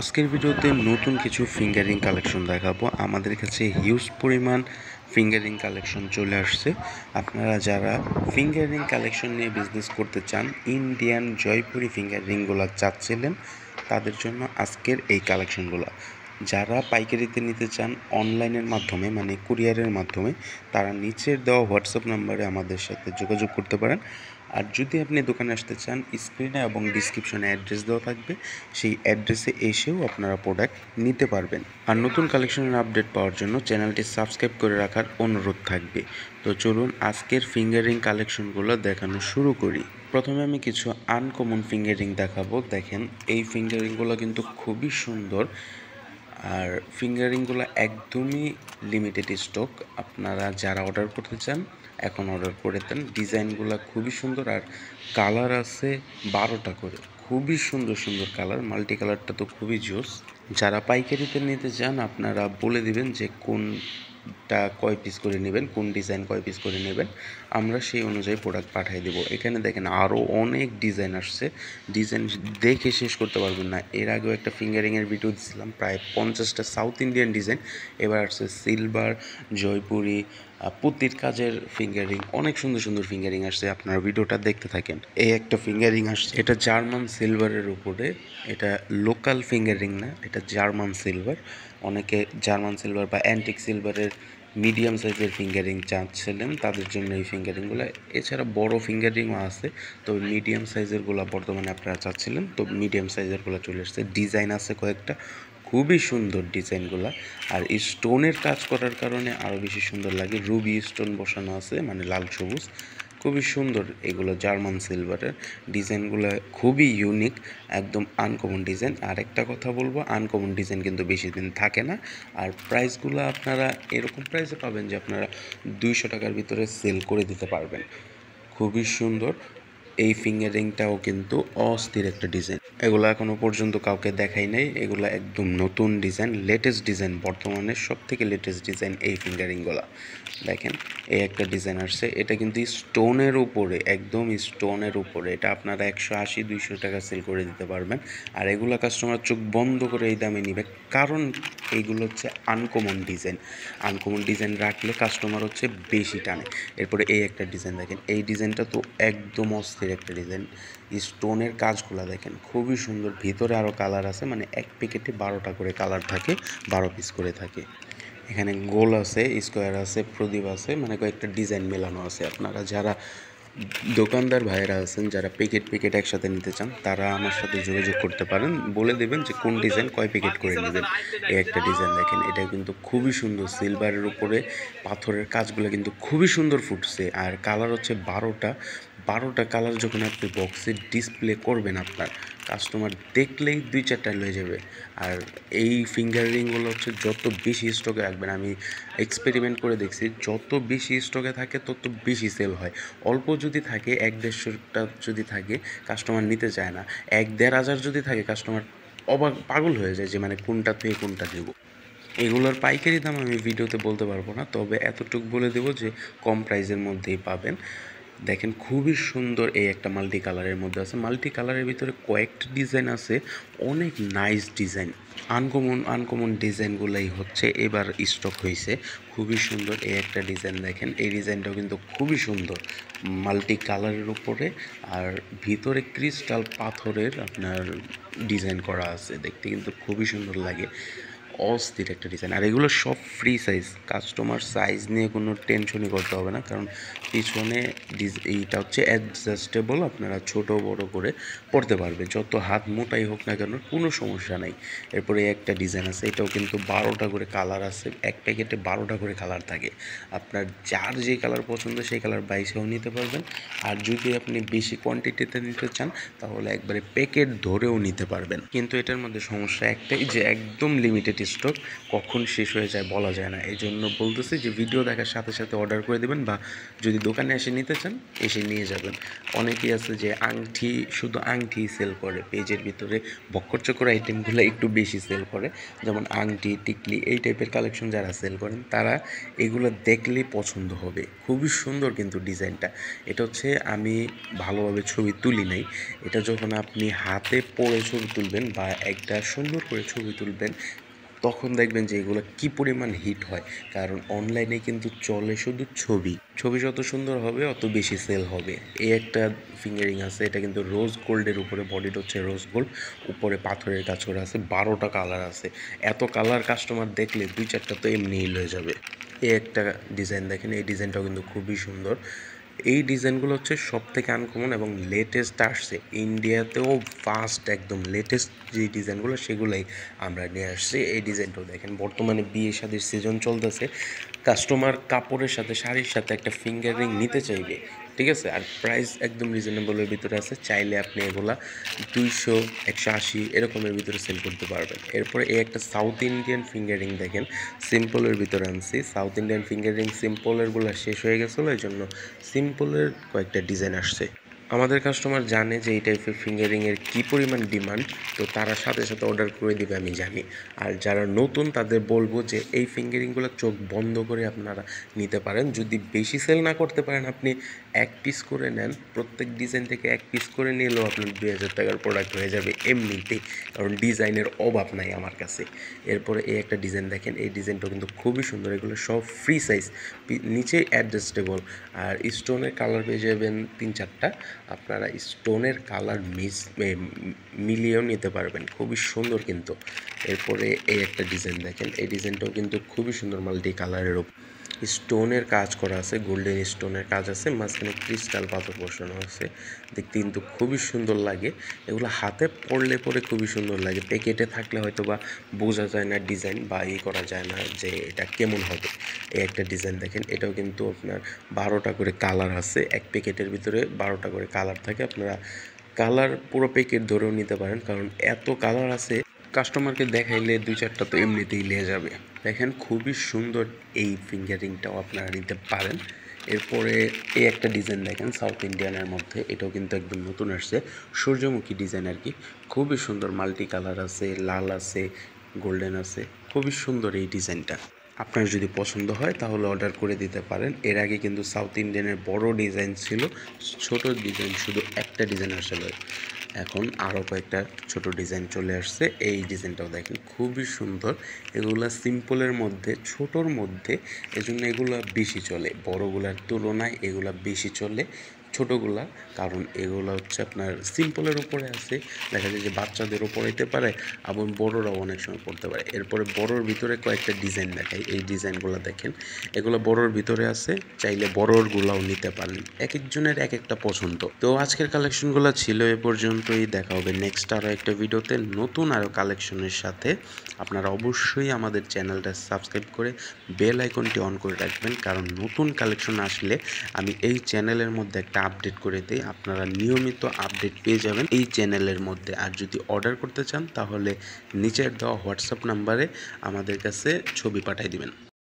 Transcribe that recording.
আজকের ভিডিওতে নতুন কিছু ফিঙ্গারিং কালেকশন দেখাবো। আমাদের কাছে হিউজ পরিমাণ ফিঙ্গারিং কালেকশন চলে আসছে। আপনারা যারা ফিঙ্গারিং কালেকশন নিয়ে বিজনেস করতে চান ইন্ডিয়ান জয়পুরি ফিঙ্গারিংগুলো চাচ্ছিলেন, তাদের জন্য আজকের এই কালেকশনগুলো যারা পাইকারিতে নিতে চান অনলাইনের মাধ্যমে মানে কুরিয়ারের মাধ্যমে, তারা নিচের দেওয়া হোয়াটসঅ্যাপ নাম্বারে আমাদের সাথে যোগাযোগ করতে পারেন। আর যদি আপনি দোকানে আসতে চান স্ক্রিনে এবং ডিসক্রিপশনে অ্যাড্রেস দেওয়া থাকবে। সেই অ্যাড্রেসে এসেও আপনারা প্রোডাক্ট নিতে পারবেন। আর নতুন কালেকশনের আপডেট পাওয়ার জন্য চ্যানেলটি সাবস্ক্রাইব করে রাখার অনুরোধ থাকবে। তো চলুন আজকের ফিঙ্গারিং কালেকশনগুলো দেখানো শুরু করি। প্রথমে আমি কিছু আনকমন ফিঙ্গারিং দেখাবো। দেখেন, এই ফিঙ্গারিংগুলো কিন্তু খুবই সুন্দর। আর ফিঙ্গারিংগুলো একদমই লিমিটেড স্টক আপনারা যারা অর্ডার করতে চান, এখন অর্ডার করে দেন। ডিজাইনগুলো খুবই সুন্দর আর কালার আছে বারোটা করে। খুবই সুন্দর সুন্দর কালার মাল্টি কালারটা তো খুবই জোস। যারা পাইকারিতে নিতে চান, আপনারা বলে দিবেন যে কোনটা কয় পিস করে নেবেন, কোন ডিজাইন কয় পিস করে নেবেন, আমরা সেই অনুযায়ী প্রোডাক্ট পাঠিয়ে দেবো। এখানে দেখেন আরও অনেক ডিজাইন আসছে। ডিজাইন দেখে শেষ করতে পারবেন না। এর আগেও একটা ফিঙ্গারিংয়ের ভিডিও দিয়েছিলাম প্রায় পঞ্চাশটা সাউথ ইন্ডিয়ান ডিজাইন এবার আসছে সিলভার জয়পুরি পুতির কাজের ফিঙ্গারিং অনেক সুন্দর সুন্দর ফিঙ্গারিং আসছে, আপনারা ভিডিওটা দেখতে থাকেন। এই একটা ফিঙ্গারিং আসছে। এটা জার্মান সিলভারের উপরে। এটা লোকাল ফিঙ্গারিং না, এটা জার্মান সিলভার অনেকে জার্মান সিলভার বা অ্যান্টিক সিলভারের মিডিয়াম সাইজের ফিঙ্গারিং চাচ্ছিলেন তাদের জন্য এই ফিঙ্গারিংগুলো। এছাড়া বড় ফিঙ্গারিংও আছে তো মিডিয়াম সাইজেরগুলো বর্তমানে আপনারা চাচ্ছিলেন, তো মিডিয়াম সাইজেরগুলো চলে এসছে। ডিজাইন আছে কয়েকটা, খুবই সুন্দর ডিজাইনগুলো, আর এই স্টোনের কাজ করার কারণে আরও বেশি সুন্দর লাগে। রুবি স্টোন বসানো আছে মানে লাল সবুজ। খুবই সুন্দর এগুলো জার্মান সিলভারের। ডিজাইনগুলো খুবই ইউনিক একদম আনকমন ডিজাইন আর একটা কথা বলব আনকমন ডিজাইন কিন্তু বেশি দিন থাকে না। আর প্রাইসগুলো আপনারা এরকম প্রাইসে পাবেন যে আপনারা দুইশো টাকার ভিতরে সেল করে দিতে পারবেন। খুবই সুন্দর। এই ফিঙ্গারিংটাও কিন্তু অস্থির একটা ডিজাইন এগুলো এখনও পর্যন্ত কাউকে দেখাই নাই। এগুলো একদম নতুন ডিজাইন লেটেস্ট ডিজাইন বর্তমানে সব থেকে লেটেস্ট ডিজাইন এই ফিঙ্গারিংগুলো দেখেন, এই একটা ডিজাইন আসছে। এটা কিন্তু স্টোনের উপরে, একদম স্টোনের উপরে। এটা আপনারা একশো আশি, দুইশো টাকা সেল করে দিতে পারবেন। আর এগুলো কাস্টমার চোখ বন্ধ করে এই দামে নিবে। কারণ এইগুলো হচ্ছে আনকমন ডিজাইন আনকমন ডিজাইন রাখলে কাস্টমার হচ্ছে বেশি টানে। এরপরে এই একটা ডিজাইন দেখেন। এই ডিজাইনটা তো একদম অস্থির। একটা ডিজাইন স্টোনের কাজগুলো দেখেন, খুবই সুন্দর। ভিতরে আরও কালার আছে মানে এক প্যাকেটে বারোটা করে কালার থাকে, বারো পিস করে থাকে। এখানে গোল আছে স্কোয়ার আছে, প্রদীপ আছে মানে কয়েকটা ডিজাইন মেলানো আছে আপনারা। যারা দোকানদার ভাইয়েরা আছেন, যারা প্যাকেট প্যাকেট একসাথে নিতে চান, তারা আমার সাথে যোগাযোগ করতে পারেন। বলে দেবেন যে কোন ডিজাইন কয় প্যাকেট করে নেবেন। এই একটা ডিজাইন দেখেন এটা কিন্তু খুবই সুন্দর। সিলভারের উপরে পাথরের কাজগুলো কিন্তু খুবই সুন্দর ফুটছে। আর কালার হচ্ছে বারোটা বারোটা কালার যখন আপনি বক্সে ডিসপ্লে করবেন আপনার কাস্টমার দেখলেই দুই চারটা লয়ে যাবে। আর এই ফিঙ্গার রিংগুলো হচ্ছে যত বেশি স্টকে রাখবেন, আমি এক্সপেরিমেন্ট করে দেখছি, যত বেশি স্টকে থাকে তত বেশি সেল হয়। অল্প যদি থাকে, এক দেড়শোটা যদি থাকে কাস্টমার নিতে চায় না। এক দেড় হাজার যদি থাকে কাস্টমার অবাক, পাগল হয়ে যায় যে মানে কোনটা থেকে কোনটা দেব এগুলোর পাইকারি দাম আমি ভিডিওতে বলতে পারব না, তবে এতটুকু বলে দেবো যে, কম প্রাইসের মধ্যেই পাবেন। দেখেন খুবই সুন্দর এই একটা মাল্টি কালারের মধ্যে আছে। মাল্টি কালারের ভিতরে কয়েকটা ডিজাইন আছে, অনেক নাইস ডিজাইন আনকমন আনকমন ডিজাইনগুলোই হচ্ছে এবার স্টক হয়েছে খুবই সুন্দর এই একটা ডিজাইন দেখেন। এই ডিজাইনটাও কিন্তু খুবই সুন্দর। মাল্টি কালারের উপরে আর ভিতরে ক্রিস্টাল পাথরের আপনার ডিজাইন করা আছে। দেখতে কিন্তু খুবই সুন্দর লাগে। অস্থির একটা ডিজাইন আর এগুলো সব ফ্রি সাইজ কাস্টমার সাইজ নিয়ে কোনো টেনশনই করতে হবে না। কারণ পিছনে এইটা হচ্ছে অ্যাডজাস্টেবল আপনারা ছোট, বড় করে পড়তে পারবে যত হাত মোটাই হোক না কেন, কোনো সমস্যা নাই। এরপরে একটা ডিজাইন আছে, এটাও কিন্তু বারোটা করে কালার আছে। এক প্যাকেটে বারোটা করে কালার থাকে। আপনার যার যে কালার পছন্দ, সেই কালার বাইশেও নিতে পারবেন। আর যদি আপনি বেশি কোয়ান্টিটিতে নিতে চান, তাহলে একবারে প্যাকেট ধরেও নিতে পারবেন। কিন্তু এটার মধ্যে সমস্যা একটাই যে, একদম লিমিটেড স্টক কখন শেষ হয়ে যায় বলা যায় না। এই জন্য বলতেছি যে ভিডিও দেখার সাথে সাথে অর্ডার করে দেবেন বা যদি দোকানে এসে নিতে চান, এসে নিয়ে যাবেন। অনেকেই আছে যে আংটি, শুধু আংটি সেল করে, পেজের ভিতরে বক্কর চক্কর আইটেমগুলো একটু বেশি সেল করে। যেমন আংটি, টিকলি, এই টাইপের কালেকশন যারা সেল করেন, তারা এগুলো দেখলেই পছন্দ হবে। খুবই সুন্দর কিন্তু ডিজাইনটা। এটা হচ্ছে আমি ভালোভাবে ছবি তুলি নাই। এটা যখন আপনি হাতে পড়ে ছবি তুলবেন বা একটা সুন্দর করে ছবি তুলবেন তখন দেখবেন যে এগুলো কি পরিমাণ হিট হয়। কারণ অনলাইনে কিন্তু চলে শুধু ছবি। ছবি যত সুন্দর হবে, অত বেশি সেল হবে। এই একটা ফিঙ্গারিং আছে, এটা কিন্তু রোজ গোল্ডের উপরে বডিটা হচ্ছে রোজ গোল্ড উপরে পাথরের কাজ করা আছে, বারোটা কালার আছে। এত কালার কাস্টমার দেখলে দুই চারটা তো এমনি হয়ে যাবে। এই একটা ডিজাইন দেখেন, এই ডিজাইনটাও কিন্তু খুবই সুন্দর। এই ডিজাইনগুলো হচ্ছে সব থেকে আনকমন এবং লেটেস্ট আসছে। ইন্ডিয়াতেও ফার্স্ট একদম লেটেস্ট যে ডিজাইনগুলো, সেগুলোই আমরা নিয়ে আসছি। এই ডিজাইনটাও দেখেন, বর্তমানে বিয়ে শাদির সিজন চলতেছে। কাস্টমার কাপড়ের সাথে শাড়ির সাথে একটা ফিঙ্গার রিং নিতে চাইবে। ঠিক আছে? আর প্রাইস একদম রিজনেবলের ভিতরে আছে, চাইলে আপনি এগুলা দুইশো, একশো আশি এরকমের ভিতরে সেল করতে পারবেন। এরপরে এই একটা সাউথ ইন্ডিয়ান ফিঙ্গার দেখেন সিম্পলের ভিতরে আনছি। সাউথ ইন্ডিয়ান ফিঙ্গার রিং সিম্পলেরগুলো শেষ হয়ে গেছিল এই জন্য সিম্পলের কয়েকটা ডিজাইন আসছে। আমাদের কাস্টমার জানে যে এই টাইপের ফিঙ্গারিংয়ের কী পরিমাণ ডিমান্ড তো তারা সাথে সাথে অর্ডার করে দিবে, আমি জানি। আর যারা নতুন, তাদের বলব যে এই ফিঙ্গারিংগুলো চোখ বন্ধ করে আপনারা নিতে পারেন। যদি বেশি সেল না করতে পারেন, আপনি এক পিস করে নেন। প্রত্যেক ডিজাইন থেকে এক পিস করে নিলেও আপনার দুই হাজার টাকার প্রোডাক্ট হয়ে যাবে এমনিতেই, কারণ ডিজাইনের অভাব নাই আমার কাছে। এরপরে এই একটা ডিজাইন দেখেন, এই ডিজাইনটা কিন্তু খুবই সুন্দর। এগুলো সব ফ্রি সাইজ নিচে অ্যাডজাস্টেবল আর স্টোনের কালার পেয়ে যাবেন তিন চারটা। আপনারা স্টোনের কালার মিস মিলিয়েও নিতে পারবেন। খুবই সুন্দর কিন্তু। এরপরে এই একটা ডিজাইন দেখেন। এই ডিজাইনটাও কিন্তু খুবই সুন্দর মাল্টি কালারের ওপর স্টোনের কাজ করা আছে, গোল্ডেন স্টোনের কাজ আছে, মাঝখানে ক্রিস্টাল পাথর বসানো আছে। দেখতে কিন্তু খুবই সুন্দর লাগে। এগুলো হাতে পড়লে পরে খুবই সুন্দর লাগে। প্যাকেটে থাকলে হয়তো বা বোঝা যায় না ডিজাইন বা ই করা যায় না যে এটা কেমন হবে। এই একটা ডিজাইন দেখেন, এটাও কিন্তু আপনার বারোটা করে কালার আছে। এক প্যাকেটের ভিতরে বারোটা করে কালার থাকে। আপনারা কালার পুরো প্যাকেট ধরেও নিতে পারেন, কারণ এত কালার আছে কাস্টমারকে দেখাইলে দুই চারটা তো এমনিতেই নিয়ে যাবে। দেখেন খুবই সুন্দর এই ফিঙ্গারিংটাও আপনারা নিতে পারেন। এরপরে এই একটা ডিজাইন দেখেন সাউথ ইন্ডিয়ানের মধ্যে। এটাও কিন্তু একদম নতুন আসছে। সূর্যমুখী ডিজাইন আর কি। খুবই সুন্দর মাল্টি কালার আছে, লাল আছে গোল্ডেন আছে। খুবই সুন্দর এই ডিজাইনটা আপনার যদি পছন্দ হয় তাহলে অর্ডার করে দিতে পারেন। এর আগে কিন্তু সাউথ ইন্ডিয়ানের বড় ডিজাইন ছিল, ছোট ডিজাইন শুধু একটা ডিজাইন আসলে এখন আরও কয়েকটা ছোট ডিজাইন চলে আসছে। এই ডিজাইনটাও দেখেন খুবই সুন্দর। এগুলো সিম্পলের মধ্যে, ছোটোর মধ্যে, এজন্য এগুলো বেশি চলে। বড়গুলার তুলনায় এগুলো বেশি চলে। ছোটোগুলা, কারণ এগুলো হচ্ছে আপনার সিম্পলের উপরে আছে। দেখা যায় যে বাচ্চাদের উপরে হইতে পারে, এবং বড়রাও অনেক সময় পড়তে পারে। এরপরে বড়োর ভিতরে কয়েকটা ডিজাইন দেখাই। এই ডিজাইনগুলো দেখেন। এগুলো বড়োর ভিতরে আছে, চাইলে বড়োরগুলাও নিতে পারেন। এক একজনের এক একটা পছন্দ। তো আজকের কালেকশনগুলো ছিল এ পর্যন্তই। দেখা হবে নেক্সট আরও একটা ভিডিওতে নতুন আরও কালেকশনের সাথে। আপনারা অবশ্যই আমাদের চ্যানেলটা সাবস্ক্রাইব করে বেল আইকনটি অন করে রাখবেন, কারণ নতুন কালেকশন আসলে আমি এই চ্যানেলের মধ্যে একটা আপডেট করে দেই, আপনারা নিয়মিত আপডেট পেয়ে যাবেন এই চ্যানেলের মধ্যে। আর যদি অর্ডার করতে চান, তাহলে নিচের দেওয়া হোয়াটসঅ্যাপ নাম্বারে আমাদের কাছে ছবি পাঠিয়ে দিবেন।